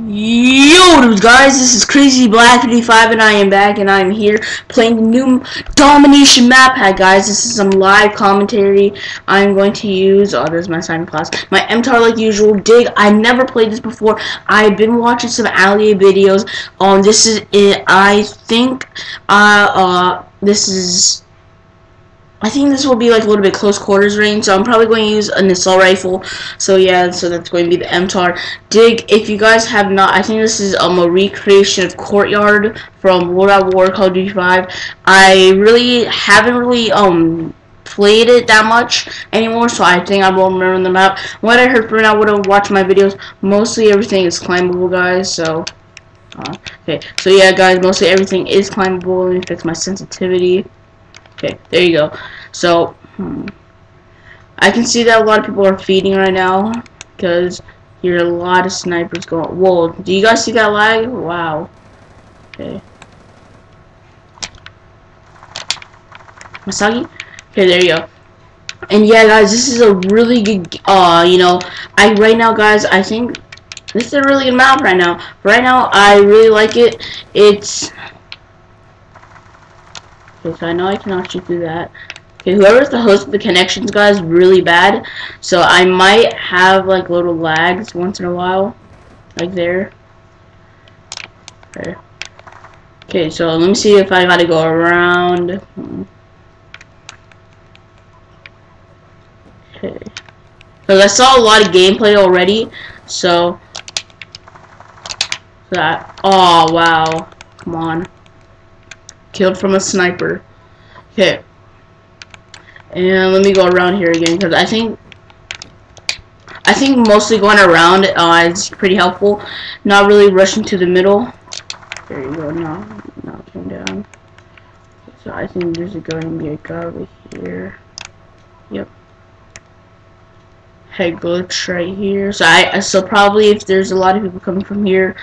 Yo guys, this is Crazy Black 55 and I am back and I am here playing the new Domination map pack guys. This is some live commentary. I'm going to use, oh there's my sign class, my MTAR like usual, Dig. I never played this before. I've been watching some Allier videos. Um, this is it. I think, uh, uh, this is I think this will be like a little bit close quarters range, so I'm probably going to use an assault rifle. So yeah, so that's going to be the MTAR. Dig, if you guys have not, I think this is um, a recreation of Courtyard from World at War Call of Duty 5. I really haven't really um played it that much anymore, so I think I won't remember the map. What I heard from I would have watched my videos, mostly everything is climbable, guys, so... Uh, okay, so yeah, guys, mostly everything is climbable. Let me fix my sensitivity. Okay, there you go. So, hmm, I can see that a lot of people are feeding right now because here are a lot of snipers going. Whoa, do you guys see that lag? Wow. Okay. Masagi? Okay, there you go. And yeah, guys, this is a really good, uh, you know, I, right now, guys, I think this is a really good map right now. Right now, I really like it. It's Okay, so I know I can actually do that. Okay, whoever's the host of the connections guy is really bad. So I might have like little lags once in a while. Like there. Okay. Okay, so let me see if I gotta go around. Okay. Because I saw a lot of gameplay already, so that oh wow. Come on. Killed from a sniper. Okay. And let me go around here again because I think I think mostly going around uh, is pretty helpful. Not really rushing to the middle. There you go. Now, now came down. So I think there's going to be a guy over here. Yep. Head glitch right here. So I so probably if there's a lot of people coming from here,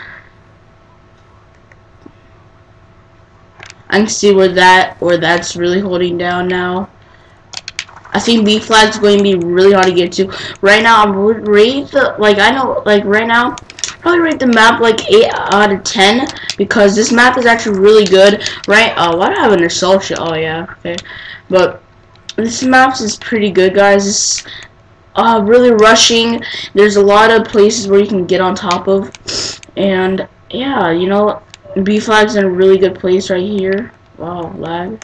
I can see where that where that's really holding down now. I think B flag's going to be really hard to get to. Right now, I'm rate the like I know like right now, probably rate the map like eight out of ten because this map is actually really good. Right? Oh, why do I have an assault shot? Oh yeah, okay. But this map is pretty good, guys. It's uh, really rushing. There's a lot of places where you can get on top of, and yeah, you know B flag's in a really good place right here. Wow, lag.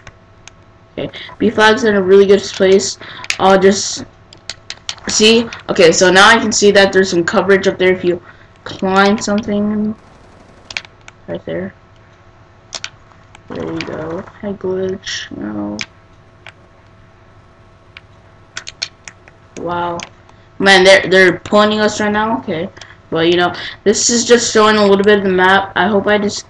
Okay, B flag's in a really good place. I'll just see. Okay, so now I can see that there's some coverage up there if you climb something right there. There you go. Head glitch. No. Wow. Man, they're they're pointing us right now. Okay. Well, you know, this is just showing a little bit of the map. I hope I just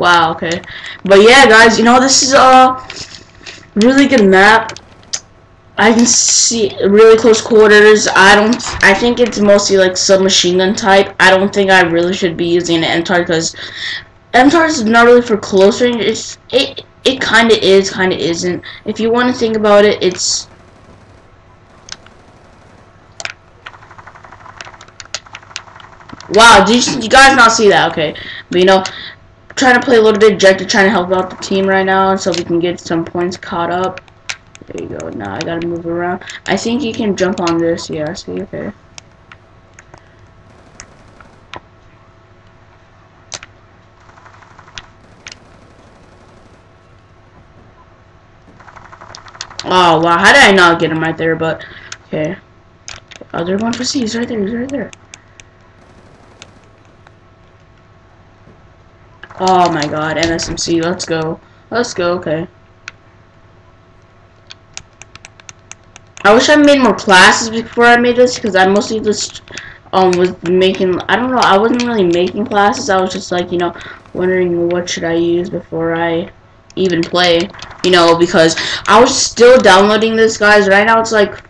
Wow, okay. But yeah, guys, you know, this is a really good map. I can see really close quarters. I don't, I think it's mostly like submachine gun type. I don't think I really should be using an MTAR because MTAR is not really for close range. It's, it, it kind of is, kind of isn't. If you want to think about it, it's Wow, did you, you, guys not see that? Okay, but you know, trying to play a little bit objective, trying to help out the team right now so we can get some points caught up. There you go. Now I gotta move around. I think you can jump on this. Yeah, I see, okay. Oh, wow. How did I not get him right there? But, okay. Other one for C. He's right there. He's right there. Oh my god, MSMC, let's go. Let's go, okay. I wish I made more classes before I made this, because I mostly just um was making, I don't know, I wasn't really making classes, I was just like, you know, wondering what should I use before I even play, you know, because I was still downloading this, guys. Right now it's like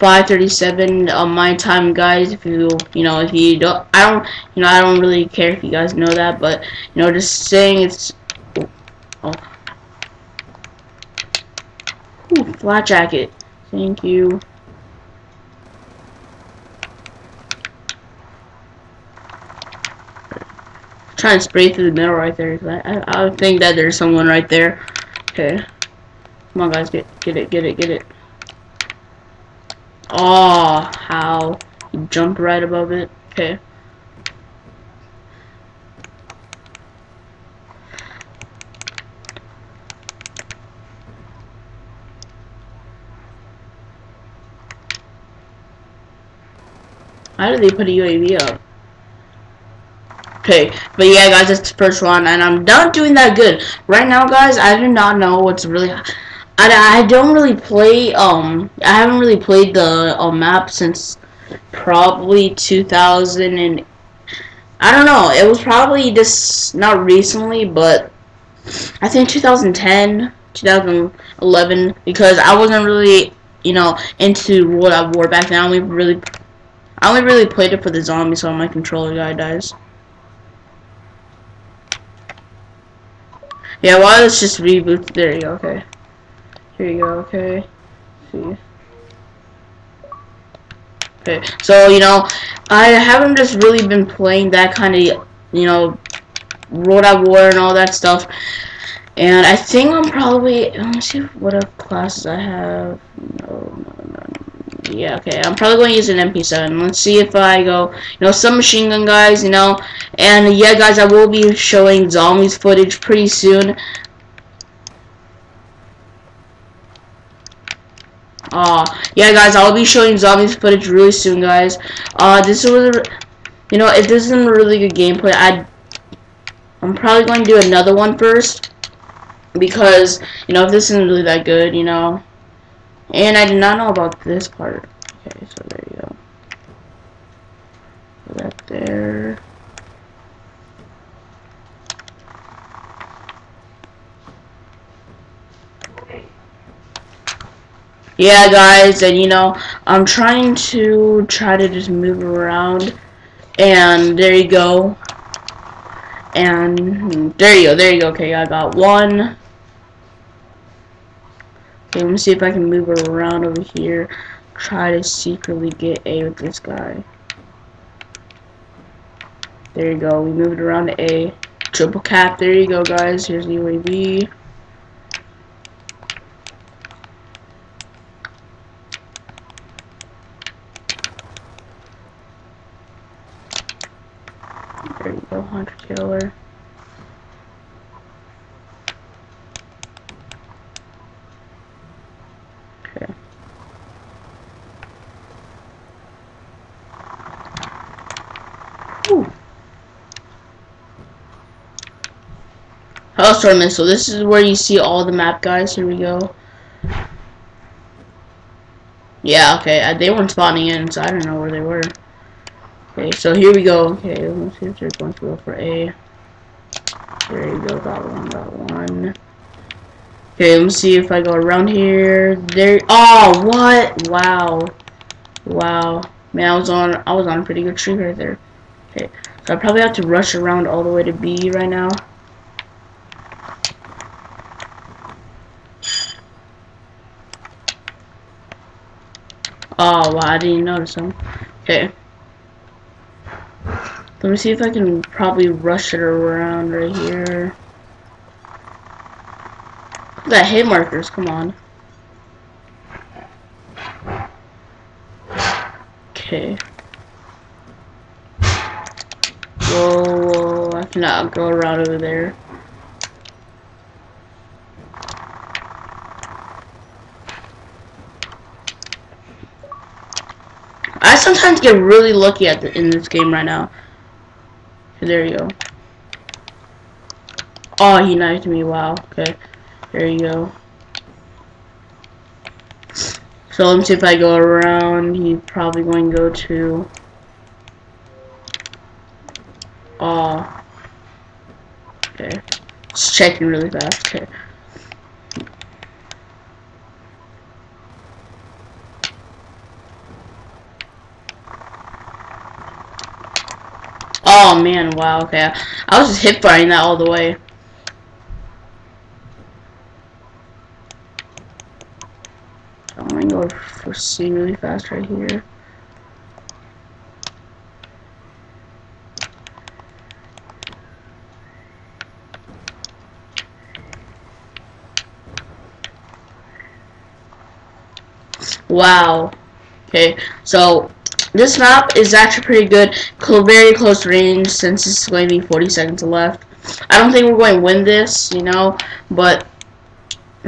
5:37 on my time, guys. If you you know if you don't, I don't you know I don't really care if you guys know that, but you know just saying it's. Oh. Ooh, flat jacket. Thank you. trying to spray through the middle right there. I, I, I think that there's someone right there. Okay. Come on, guys. Get, get it, get it, get it. Oh, how? He jumped right above it. Okay. How did they put a UAV up? Okay, but yeah, guys, that's the first one, and I'm not doing that good right now, guys. I do not know what's really. I, I don't really play. Um, I haven't really played the uh, map since probably 2000 and I don't know. It was probably just not recently, but I think 2010, 2011, because I wasn't really, you know, into World at War back then. I only really, I only really played it for the zombies, so my controller guy dies. Yeah, well, let's just reboot. There you go, okay. Here you go, okay. Let's see. Okay, so, you know, I haven't just really been playing that kind of, you know, World at War and all that stuff. And I think I'm probably, let me see what other classes I have. No, no, no. Yeah, okay, I'm probably going to use an MP7. Let's see if I go, you know, some machine gun guys, you know. And yeah, guys, I will be showing zombies footage pretty soon. Uh, yeah, guys, I'll be showing zombies footage really soon, guys. Uh, this was, you know, if this isn't a really good gameplay, I, I'm probably going to do another one first, because, you know, if this isn't really that good, you know, and I did not know about this part. Okay, so there you go. Put that there. Yeah guys and you know I'm trying to try to just move around. And there you go. And hmm, there you go there you go. Okay I got one. Okay let me see if I can move around over here. Try to secretly get A with this guy. There you go we moved around to A. Triple cap there you go guys. Here's the UAV Go, hunter killer. Okay. Ooh. Hellstorm missile. This is where you see all the map guys. Here we go. Yeah, okay. Uh, they weren't spawning in, so I don't know where they were. Okay, so here we go. Okay, let's see if they're going to go for A. There you go, got one, got one. Okay, let me see if I go around here. There. Oh, what? Wow, wow. Man, I was on. I was on a pretty good streak right there. Okay, so I probably have to rush around all the way to B right now. Oh, wow, I didn't notice them. Okay. Let me see if I can probably rush it around right here. That hay markers, come on. Okay. Whoa, whoa, I cannot go around over there. I sometimes get really lucky at the, in this game right now. There you go. Oh, he knifed me. Wow. Okay. There you go. So let me see if I go around. He's probably going to go to. Oh. Okay. Just checking really fast. Okay. Oh man, wow, okay. I was just hip firing that all the way. I'm gonna go for C really fast right here. Wow. Okay, so this map is actually pretty good. Very close range since it's be 40 seconds left. I don't think we're going to win this, you know, but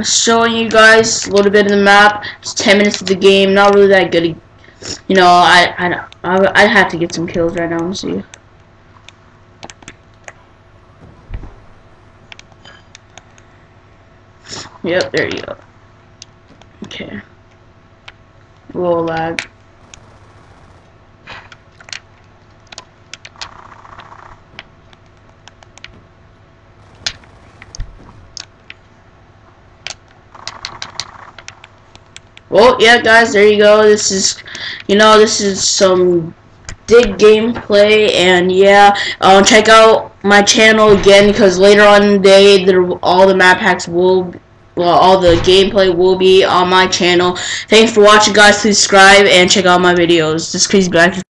showing you guys a little bit of the map. It's 10 minutes of the game. Not really that good. You know, I I I, I have to get some kills right now. Let's see. Yep, there you go. Okay. Roll lag. Well, yeah, guys, there you go. This is, you know, this is some dig gameplay, and yeah, uh, check out my channel again because later on the day, there, all the map hacks will, well, all the gameplay will be on my channel. Thanks for watching, guys. Please subscribe and check out my videos. This is Crazy Black.